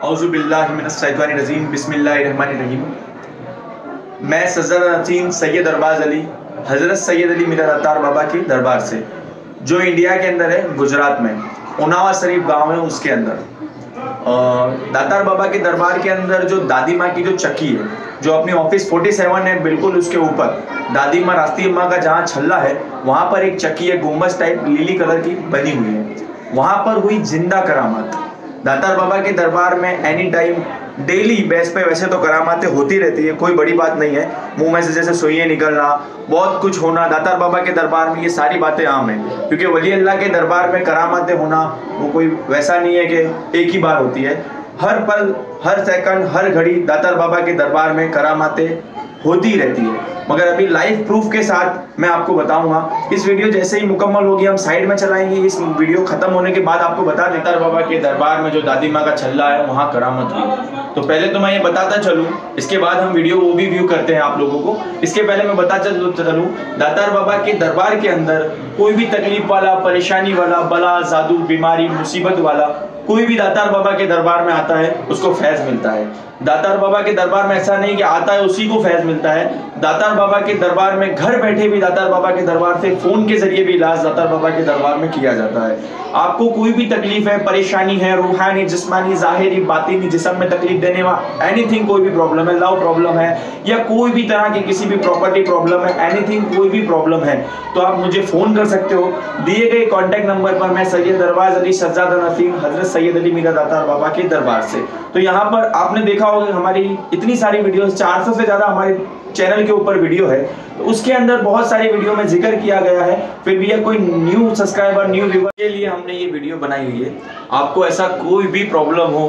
अज़ुबिल्लिमिनशैतवानरजीम बिस्मिल्लाहिर्रहमानिर्रहीम मैं सज़र नसीम सैयद अरबाज़ अली, हज़रत सैयद अली मीरा रत्तार बाबा के दरबार से, जो इंडिया के अंदर है, गुजरात में, उनावा शरीफ गाँव है उसके अंदर। दातार बाबा के दरबार के अंदर जो दादी माँ की जो चक्की है, जो अपनी ऑफ़िस 47 है, बिल्कुल उसके ऊपर, दादी माँ, रास्ती माँ का जहाँ छल्ला है, वहाँ पर एक चक्की है गुम्बज टाइप लीली कलर की बनी हुई है। वहाँ पर हुई ज़िंदा करामत। दातार बाबा के दरबार में एनी टाइम डेली बेस पे वैसे तो करामातें होती रहती है, कोई बड़ी बात नहीं है। मुँह में से जैसे सुइए निकलना, बहुत कुछ होना, दातार बाबा के दरबार में ये सारी बातें आम है। क्योंकि वली अल्लाह के दरबार में करामातें होना, वो कोई वैसा नहीं है कि एक ही बार होती है। हर पल, हर सेकंड हर घड़ी दातार बाबा के दरबार में करामातें होती रहती है। मगर अभी लाइव प्रूफ के साथ मैं आपको बताऊँगा। इस वीडियो जैसे ही मुकम्मल होगी, हम साइड में चलाएँगे। इस वीडियो खत्म होने के बाद आपको बता देता बाबा के दरबार में जो दादी माँ का छल्ला है, वहाँ करामत हुई तो पहले तो मैं ये बताता चलूँ। इसके बाद हम वीडियो वो भी व्यू करते हैं आप लोगों को। इसके पहले मैं बता चलूँ। दातार बाबा के दरबार के अंदर कोई भी तकलीफ़ वाला, परेशानी वाला, बला, जादू, बीमारी, मुसीबत वाला कोई भी दातार बाबा के दरबार में आता है, उसको फैज मिलता है। दातार बाबा के दरबार में ऐसा नहीं कि आता है, उसी को फैज मिलता है। दातार बाबा के दरबार में घर बैठे भी दातार बाबा के दरबार से फ़ोन के ज़रिए भी इलाज दातार बाबा के दरबार में किया जाता है। आपको कोई भी तकलीफ़ है, परेशानी है, रूहानी, जिस्मानी, जाहिरी, बातिनी, जिसम में तकलीफ़ देने वाला एनीथिंग कोई भी प्रॉब्लम है लव प्रॉब्लम है, या कोई भी तरह की किसी भी प्रॉपर्टी प्रॉब्लम है एनीथिंग कोई भी प्रॉब्लम है तो आप मुझे फ़ोन कर सकते हो। दिए गए कॉन्टेक्ट नंबर पर मैं सैयद दरबाज अली शहजादा नसीम, हज़रत सैयद अली मीरा दातार बाबा के दरबार से। तो यहाँ पर आपने देखा होगा हमारी इतनी सारी वीडियोस 400 से ज़्यादा हमारे चैनल के ऊपर वीडियो है तो उसके अंदर बहुत सारे वीडियो में ज़िक्र किया गया है। फिर भी यह कोई न्यू सब्सक्राइबर न्यू व्यूवर के लिए हमने ये वीडियो बनाई हुई है, आपको ऐसा कोई भी प्रॉब्लम हो,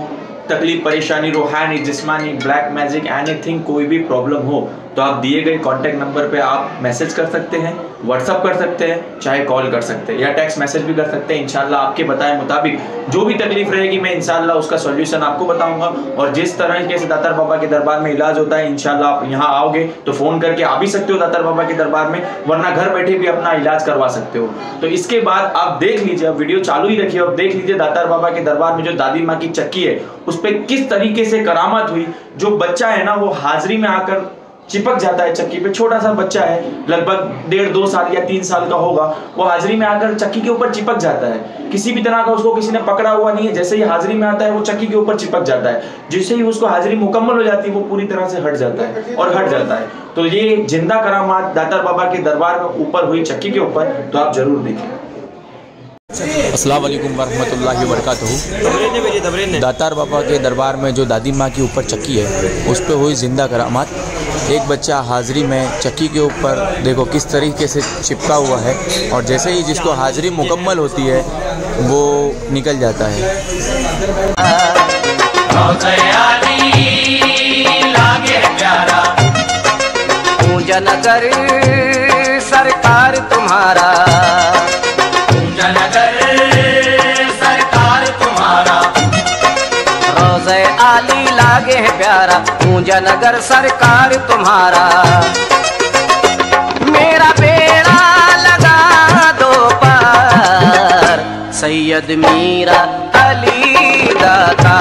तकलीफ़, परेशानी, रूहानी, जिस्मानी ब्लैक मैजिक एनीथिंग कोई भी प्रॉब्लम हो तो आप दिए गए कॉन्टैक्ट नंबर पे आप मैसेज कर सकते हैं व्हाट्सअप कर सकते हैं, चाहे कॉल कर सकते हैं, या टेक्स्ट मैसेज भी कर सकते हैं, इंशाल्लाह आपके बताए मुताबिक जो भी तकलीफ़ रहेगी मैं इंशाल्लाह उसका सोल्यूशन आपको बताऊँगा। और जिस तरह से दातार बाबा के दरबार में इलाज होता है, इंशाल्लाह आप यहाँ आओगे तो फ़ोन करके आ भी सकते हो दातार बाबा के दरबार में, वरना घर बैठे भी अपना इलाज करवा सकते हो। तो इसके बाद आप देख लीजिए, अब वीडियो चालू ही रखिए, अब देख लीजिए दातार बाबा के दरबार में जो दादी माँ की चक्की है, उस पर किस तरीके से करामत हुई, जो बच्चा है ना, वो हाजिरी में आकर चिपक जाता है चक्की पे छोटा सा बच्चा है लगभग डेढ़ दो साल या तीन साल का होगा वो हाजिरी में आकर चक्की के ऊपर चिपक जाता है। किसी भी तरह का उसको किसी ने पकड़ा हुआ नहीं है जैसे ही हाजिरी में आता है वो चक्की के ऊपर चिपक जाता है। जिससे ही उसको हाजिरी मुकम्मल हो जाती है वो पूरी तरह से हट जाता है और हट जाता है। तो ये ज़िंदा करामात दातार बाबा के दरबार में ऊपर हुई चक्की के ऊपर तो आप ज़रूर देखें। अस्सलाम वालेकुम वरहमतुल्लाहि दातार बाबा के दरबार में जो दादी माँ की ऊपर चक्की है उस पर हुई ज़िंदा करामात। एक बच्चा हाज़िरी में चक्की के ऊपर देखो किस तरीके से चिपका हुआ है और जैसे ही जिसको हाज़िरी मुकम्मल होती है वो निकल जाता है। नगर सरकार तुम्हारा। आली लागे है प्यारा पूजा नगर सरकार तुम्हारा। मेरा बेड़ा लगा दो पार, सैयद मीरा अली दाता।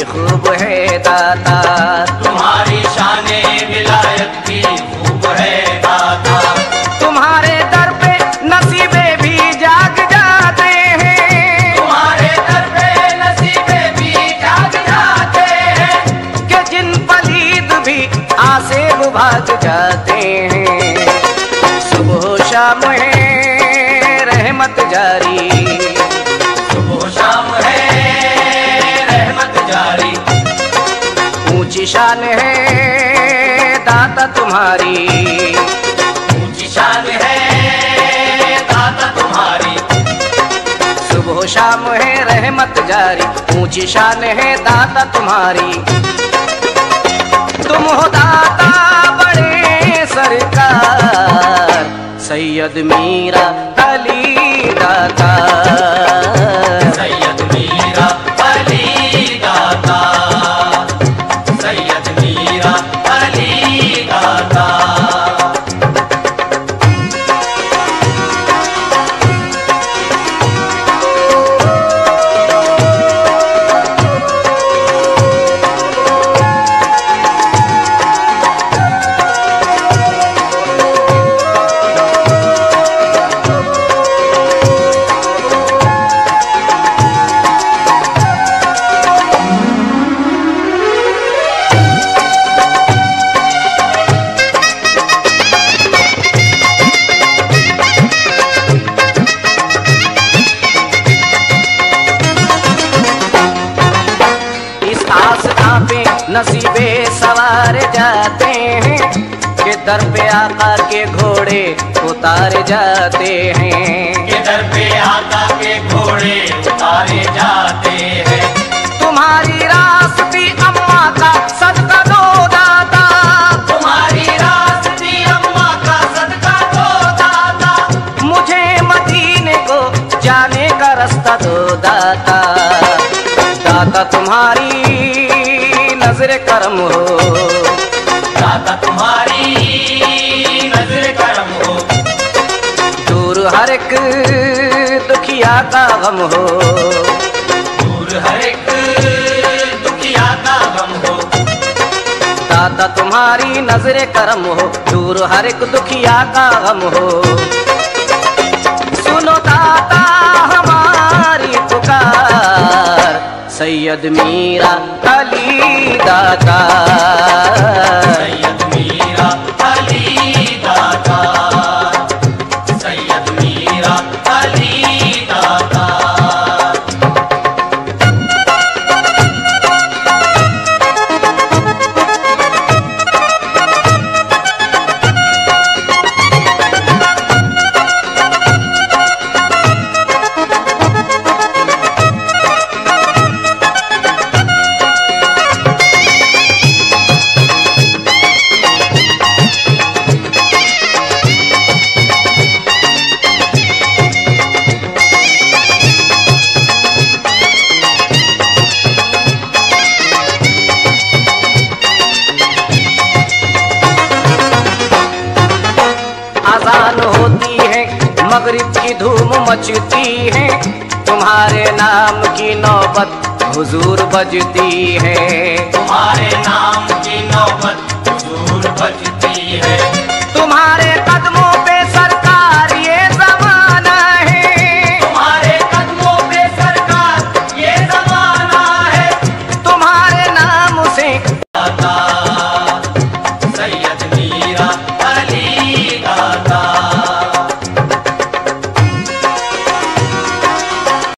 भी खूब है दातार तुम्हारी शाने विलायत भी खूब है दाता। तुम्हारे दर पे नसीबे भी जाग जाते हैं। तुम्हारे दर पे नसीबे भी जाग जाते हैं। कि जिन पली भाग जाते हैं। सुबह शाम है रहमत जारी। शान है दाता तुम्हारी। ऊँची शान है दाता तुम्हारी। सुबह शाम है रहमत जारी। ऊँची शान है दाता तुम्हारी। तुम हो दाता बड़े सरकार सैयद मीरा अली दाता। नसीबे सवार जाते हैं कि दर पे आका के घोड़े उतारे जाते हैं। के दर पे आका के घोड़े उतारे जाते हैं। तुम्हारी रास्ती अम्मा का सदका दो दाता। तुम्हारी रास्ती अम्मा का सदका दो दाता। मुझे मदीने को जाने का रास्ता दो दाता। दाता तुम्हारी नज़र करम हो। दाता तुम्हारी नज़र करम हो। दूर हर एक दुखिया का गम हो। दूर हर एक दुखिया का गम हो। दाता तुम्हारी नज़र करम हो। दूर हर एक दुखिया का गम हो। सुनो दाता हमारी पुकार। सैयद मीरा अली दाता मगरिब की धूम मचती है। तुम्हारे नाम की नौबत हुजूर बजती है। तुम्हारे नाम की नौबत हुजूर बजती है। तुम्हारे